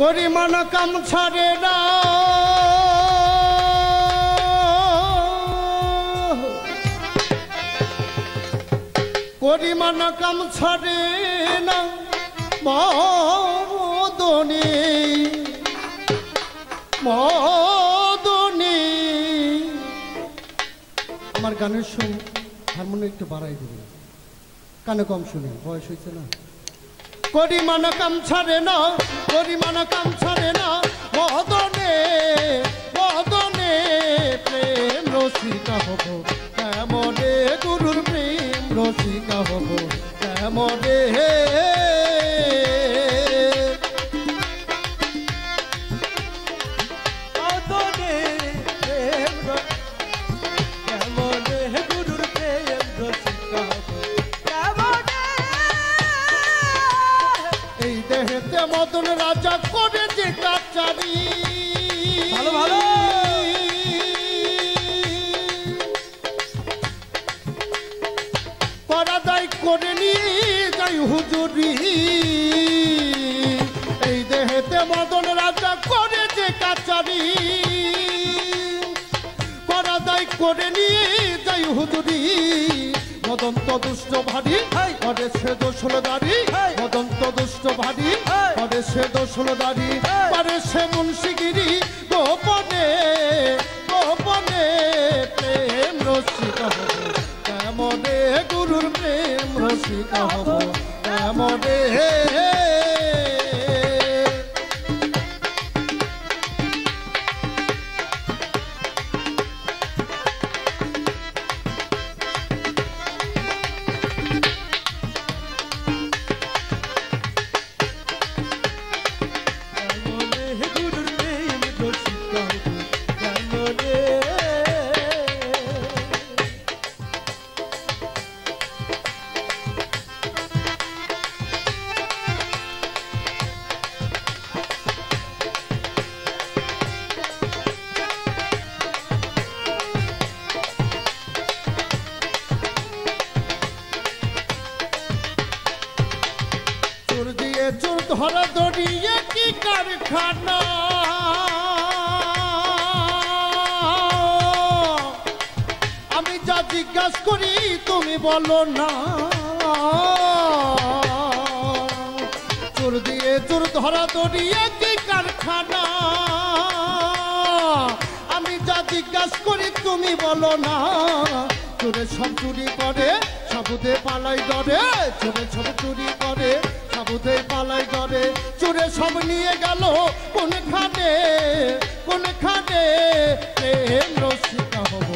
করিমান কাম ছাড়ে না। করিমান কাম ছাড়ে না মদনী মদনী আমার গানের সুর, হারমোনিয়াম একটু বাড়াই দিবি। কানে কম শুনি, বয়স হয়েছে না? করিমান কাম ছাড়ে না করিমান কাম ছাড়ে না। মদনে মদনে প্রেম রসিকা হব, কেমনে গুরুর প্রেম রসিকা হব, কেমনে? আদরে মদন রাজা করেছে কাচারি ভালো, ভালো। পরাদাই করে নিয়ে যাই হুজুরি এই দেহেতে মদন রাজা করেছে কাচারি পরাদাই করে নিয়ে যাই হুজুরি মদন্ত দুষ্ট ভারী! করে সে দোষল দাড়ি! মদন্ত দুষ্ট ভারী হেই! করে সে দোসলদারি পারে! করে সে মুন্সিগিরি, গোপনে গোপনে প্রেম রসিক হব কেমনে গুরুর প্রেম রসিক হব কেমনে কি কারখানা আমি যা জিজ্ঞাসা করি, তুমি বলো না। চোর দিয়ে চোর ধরা দড়িয়ে কি কারখানা। আমি যা জিজ্ঞাসা করি, তুমি বলো না। চোরে সব চুরি করে সাবুদে পালাই ডরে চোরে সব চুরি করে সাবুদে পালাই ডরে চোরে সব নিয়ে গেল। কোনখানে কোনখানে প্রেম রসিকা হব?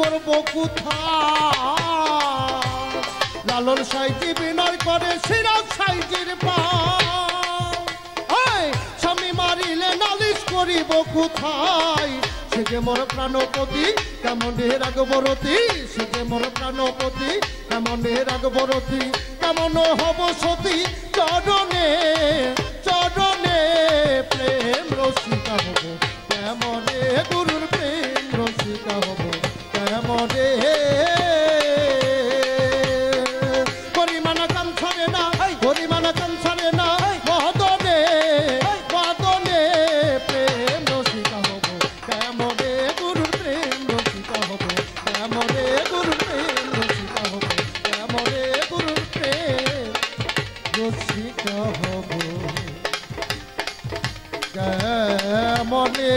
করব কোথা লালন সাইজি বিনয় করে শিরা সাইজির পা। স্বামী মারিলে নালিশ করিব কোথায়? সে যে মোর প্রাণপতি, কেমন রাগবরতী সে যে মোর প্রাণপতি, কেমন রাগবরতী কেমন হব সতী? চরণে চরণে প্রেম রসিকা হব। কেমনে গুরুর প্রেম রসিকা হব? কেমনে